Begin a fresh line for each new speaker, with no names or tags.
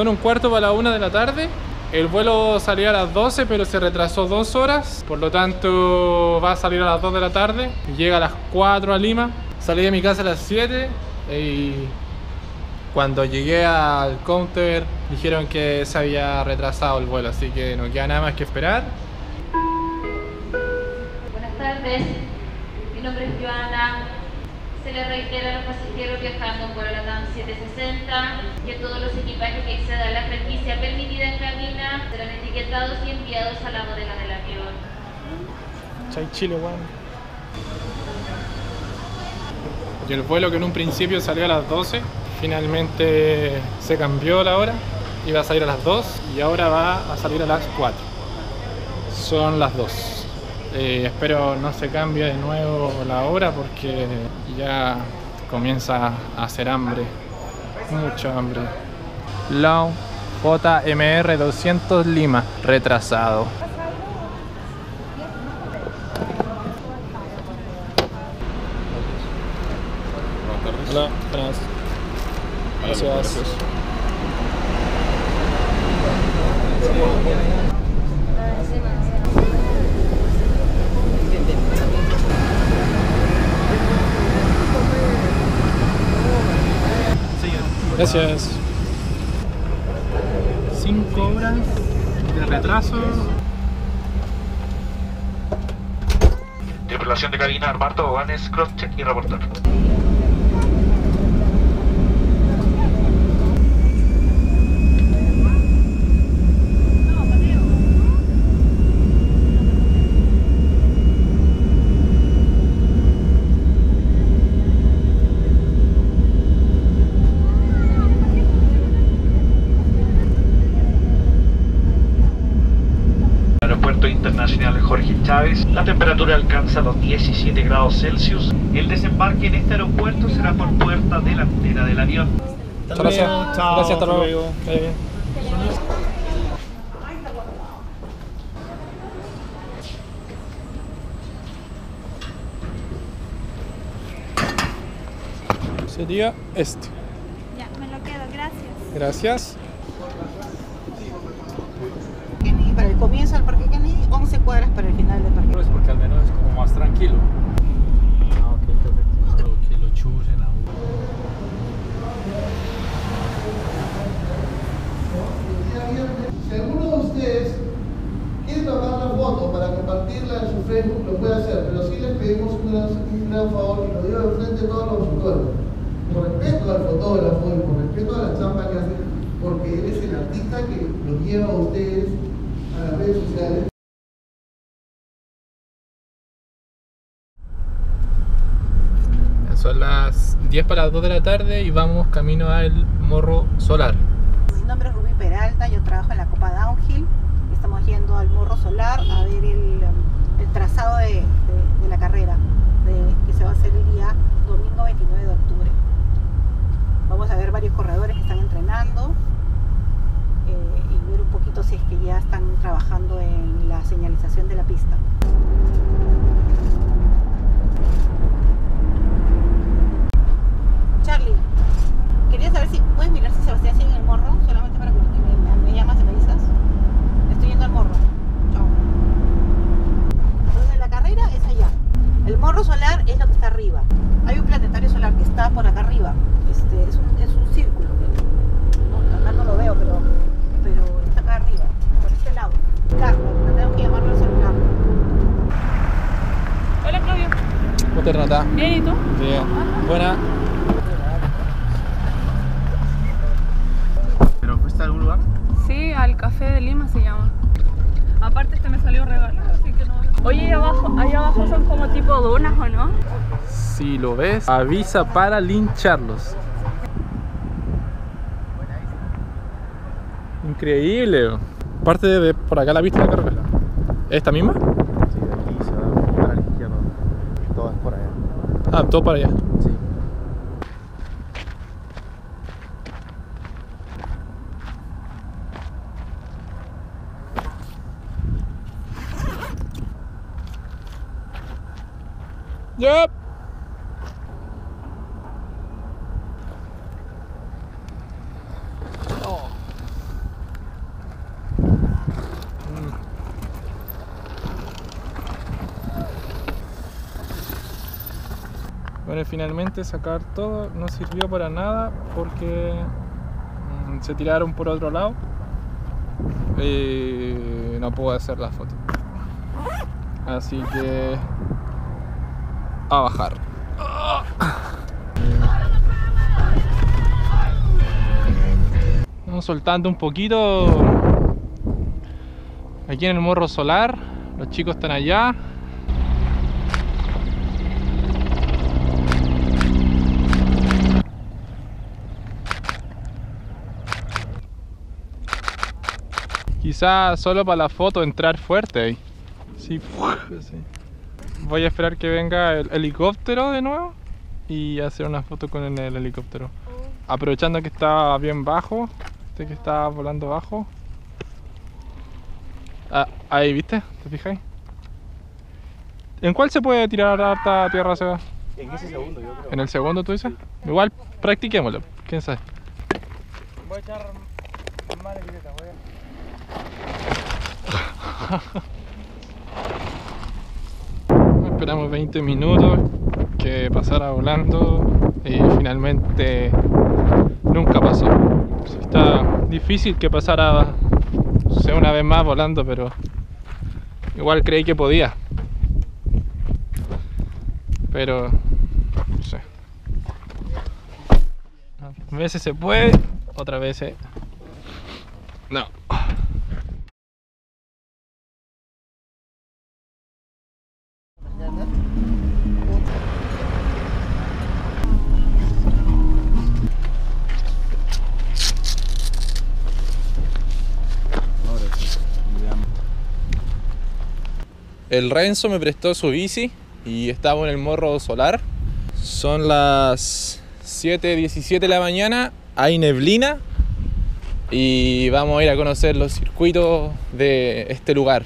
Son un cuarto para la una de la tarde. El vuelo salía a las 12, pero se retrasó dos horas. Por lo tanto, va a salir a las 2 de la tarde. Llega a las 4 a Lima. Salí de mi casa a las 7 y cuando llegué al counter dijeron que se había retrasado el vuelo, así que no queda nada más que esperar.
Buenas tardes, mi nombre es Joana. Se le reitera a los pasajeros viajando en vuelo LATAM 760 que todos los equipajes que excedan la franquicia permitida en cabina serán etiquetados y enviados a la bodega del avión.
Chay Chile, weón. Y el vuelo que en un principio salió a las 12, finalmente se cambió la hora. Iba a salir a las 2 y ahora va a salir a las 4. Son las 2. Eh, espero no se cambie de nuevo la hora porque ya comienza a hacer hambre. Mucho hambre. Long JMR 200 Lima, retrasado. Hola, buenas. Gracias. Gracias. Cinco horas de retraso.
Tripulación de cabina, armar toboganes, cross-check y reportar. Aeropuerto Internacional Jorge Chávez, la temperatura alcanza los 17 grados Celsius. El desembarque en este aeropuerto será por puerta delantera del avión.
Gracias. Gracias, hasta luego. Sería este.
Ya, me lo quedo, gracias.
Gracias.
Comienzo del Parque Kennedy, 11 cuadras para el final del Parque
Es porque al menos es como más tranquilo. Ah, ok, perfecto. Que lo chusen a uno.
Si alguno de ustedes quiere tomar la foto para compartirla en su Facebook, lo puede hacer, pero sí les pedimos un gran, un gran favor y lo digo de frente a todos los fotógrafos. Por respeto al fotógrafo y por respeto a la chamba que hace, porque él es el artista que los lleva a ustedes
Son las 10 para las 2 de la tarde y vamos camino al Morro Solar.
Mi nombre es Rubí Peralta, yo trabajo en la Copa Downhill. Estamos yendo al Morro Solar a ver el, trazado de, la carrera que se va a hacer el día domingo 29 de octubre. Vamos a ver varios corredores que están entrenando eh, y ver un poquito si es que ya trabajando en la señalización de la pista. Charlie, quería saber si puedes mirar si Sebastián sigue en el morro, solamente para que me, me- me llamas y me avisas. Estoy yendo al morro. Chao. Entonces la carrera es allá. El morro solar es lo que está arriba. Hay un planetario solar que está por acá arriba. Este, es, un, es un círculo. No, acá no lo veo, pero, pero está acá arriba, por este lado. Carlos, tengo que llamarlo al celular.
Hola, Claudio.
¿Cómo te trata?
Bien, ¿y tú?
Bien. Buena.
¿Pero fuiste a algún lugar?
Sí, al Café de Lima se llama. Aparte este me salió regalado, así que no... Oye, ahí abajo, ahí abajo son como tipo dunas, ¿o no?
Si lo ves, avisa para lincharlos. Increíble. Parte de por acá la vista de la carrera. ¿Esta misma?
Sí, de aquí se va para la izquierda. Todo es por allá.
Ah, todo para allá.
Sí.
Yep. Bueno, finalmente sacar todo no sirvió para nada porque mm, se tiraron por otro lado y no puedo hacer la foto. Así que a bajar. Vamos soltando un poquito aquí en el morro solar. Los chicos están allá. Quizás solo para la foto entrar fuerte ahí. Sí, sí. Voy a esperar que venga el helicóptero de nuevo y hacer una foto con el helicóptero. Aprovechando que está bien bajo, este que está volando bajo. Ah, ahí, ¿viste? ¿Te fijas? ¿En cuál se puede tirar harta tierra se
En ese segundo, yo creo.
¿En el segundo tú dices? Igual practiquémoslo, quién sabe.
Voy a echar más libreta, voy a...
Esperamos 20 minutos que pasara volando y finalmente nunca pasó. Está difícil que pasara sea, una vez más volando, pero igual creí que podía. Pero no sé. A veces se puede, otras veces no. El Renzo me prestó su bici y estamos en el morro solar. Son las 7.17 de la mañana, hay neblina y vamos a ir a conocer los circuitos de este lugar.